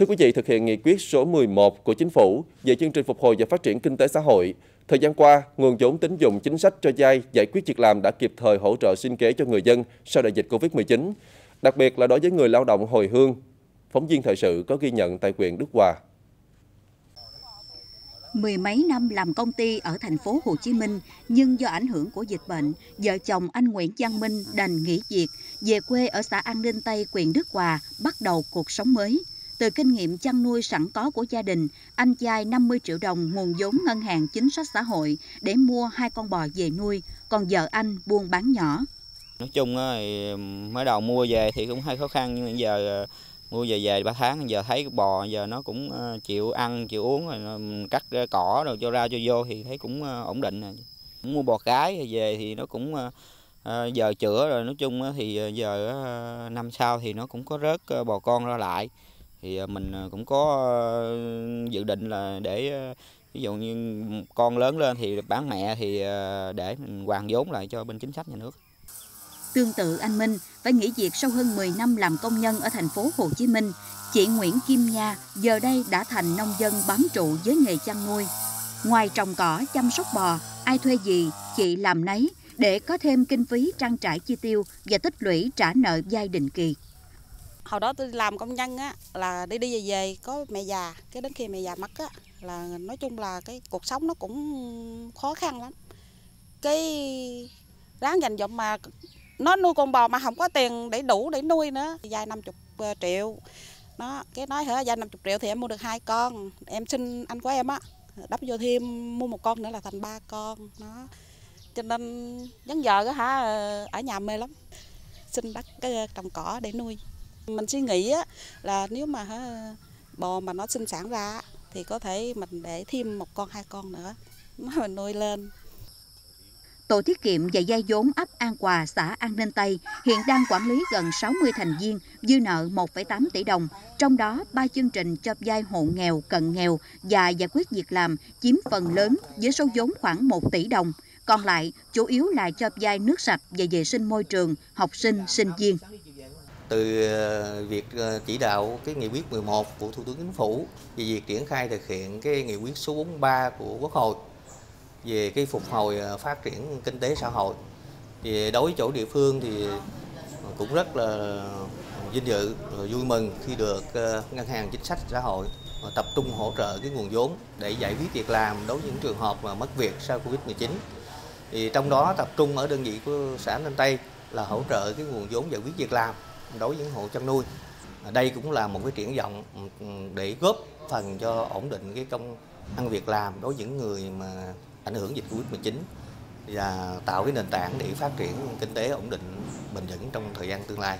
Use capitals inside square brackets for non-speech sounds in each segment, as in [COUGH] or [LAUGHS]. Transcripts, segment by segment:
Thưa quý vị, thực hiện nghị quyết số 11 của Chính phủ về chương trình phục hồi và phát triển kinh tế xã hội, thời gian qua, nguồn vốn tín dụng chính sách cho vay giải quyết việc làm đã kịp thời hỗ trợ sinh kế cho người dân sau đại dịch Covid-19, đặc biệt là đối với người lao động hồi hương. Phóng viên thời sự có ghi nhận tại huyện Đức Hòa. Mười mấy năm làm công ty ở thành phố Hồ Chí Minh, nhưng do ảnh hưởng của dịch bệnh, vợ chồng anh Nguyễn Giang Minh đành nghỉ việc, về quê ở xã An Ninh Tây, huyện Đức Hòa, bắt đầu cuộc sống mới. Từ kinh nghiệm chăn nuôi sẵn có của gia đình, anh vay 50 triệu đồng nguồn vốn ngân hàng chính sách xã hội để mua hai con bò về nuôi, còn vợ anh buôn bán nhỏ. Nói chung thì mới đầu mua về thì cũng hơi khó khăn nhưng giờ ờ, mua về về ba tháng giờ thấy bò giờ nó cũng ờ, chịu ăn chịu uống rồi ờ, cắt cỏ rồi cho ra cho vô thì thấy cũng ổn định rồi. Mua bò cái về thì nó cũng giờ chữa rồi nói chung thì giờ năm sau thì nó cũng có rớt bò con ra lại thì ờ, mình ờ, cũng có ờ, dự định là để ví dụ như con lớn lên thì bán mẹ thì để mình hoàn vốn lại cho bên chính sách nhà nước. Tương tự anh Minh phải nghỉ việc sau hơn 10 năm làm công nhân ở thành phố Hồ Chí Minh, chị Nguyễn Kim Nha giờ đây đã thành nông dân bám trụ với nghề chăn nuôi. Ngoài trồng cỏ, chăm sóc bò, ai thuê gì, chị làm nấy để có thêm kinh phí trang trải chi tiêu và tích lũy trả nợ vay định kỳ hồi đó tôi làm công nhân á, là đi đi về về, có mẹ già, cái đến khi mẹ già mất á, là nói chung là cái cuộc sống nó cũng khó khăn lắm. Cái ráng dành dụm mà nó nuôi con bò mà không có tiền để đủ để nuôi nữa, dài 50 ờ, triệu. Nó, cái nói hả, dài 50 triệu thì em mua được hai con. Em xin anh của em á, đắp vô thêm mua một con nữa là thành ba con, nó. Cho nên vấn giờ á hả ờ, ở nhà mê lắm. Xin đất cái trồng cỏ để nuôi mình suy nghĩ là nếu mà bò mà nó sinh sản ra thì có thể mình để thêm một con hai con nữa [LAUGHS] mình nuôi lên. Tổ tiết kiệm và vay vốn ấp An Hòa, xã An Ninh Tây hiện đang quản lý gần 60 thành viên, dư nợ 1,8 tỷ đồng. Trong đó, ba chương trình cho vay hộ nghèo, cận nghèo và giải quyết việc làm chiếm phần lớn với số vốn khoảng 1 tỷ đồng. Còn lại, chủ yếu là cho vay nước sạch và vệ sinh môi trường, học sinh, sinh viên từ ờ, việc ờ, chỉ đạo cái nghị quyết 11 của Thủ tướng Chính phủ về việc triển khai thực hiện cái nghị quyết số 43 của Quốc hội về cái phục hồi ờ, phát triển kinh tế xã hội. Thì đối với chỗ địa phương thì cũng rất là vinh dự vui mừng khi được ngân hàng chính sách xã hội tập trung hỗ trợ cái nguồn vốn để giải quyết việc làm đối với những trường hợp mà mất việc sau Covid-19 thì trong đó tập trung ở đơn vị của xã Ninh Tây là hỗ trợ cái nguồn vốn giải quyết việc làm đối với hộ chăn nuôi. Đây cũng là một cái triển vọng để góp phần cho ổn định cái công ăn việc làm đối với những người mà ảnh hưởng dịch Covid-19 và tạo cái nền tảng để phát triển kinh tế ổn định, bền vững trong thời gian tương lai.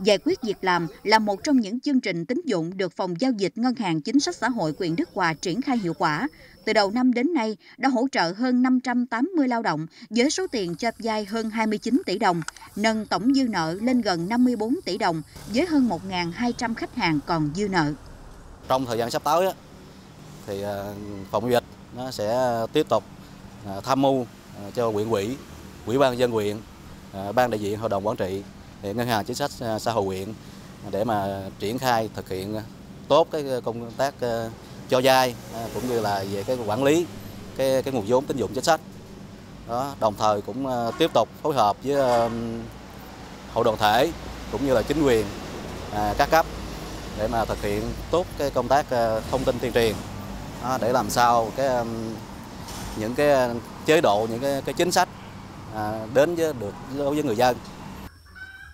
Giải quyết việc làm là một trong những chương trình tín dụng được Phòng Giao dịch Ngân hàng Chính sách Xã hội huyện Đức Hòa triển khai hiệu quả. Từ đầu năm đến nay đã hỗ trợ hơn 580 lao động với số tiền cho vay hơn 29 tỷ đồng, nâng tổng dư nợ lên gần 54 tỷ đồng với hơn 1.200 khách hàng còn dư nợ. Trong thời gian sắp tới thì ờ, Phòng dịch nó sẽ tiếp tục ờ, tham mưu ờ, cho huyện ủy, ủy ban dân huyện, ban đại diện hội đồng quản trị ngân hàng chính sách xã hội huyện để mà triển khai thực hiện tốt cái công tác cho vay à, cũng như là về cái quản lý cái cái nguồn vốn tín dụng chính sách. Đó đồng thời cũng à, tiếp tục phối hợp với hội đoàn thể cũng như là chính quyền à, các cấp để mà thực hiện tốt cái công tác thông tin tuyên truyền. Để làm sao cái những cái chế độ những cái, cái chính sách đến với được đối với người dân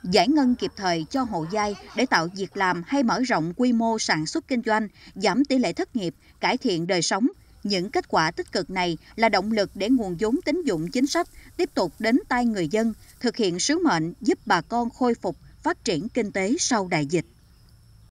giải ngân kịp thời cho hộ giai để tạo việc làm hay mở rộng quy mô sản xuất kinh doanh, giảm tỷ lệ thất nghiệp, cải thiện đời sống. Những kết quả tích cực này là động lực để nguồn vốn tín dụng chính sách tiếp tục đến tay người dân, thực hiện sứ mệnh giúp bà con khôi phục, phát triển kinh tế sau đại dịch.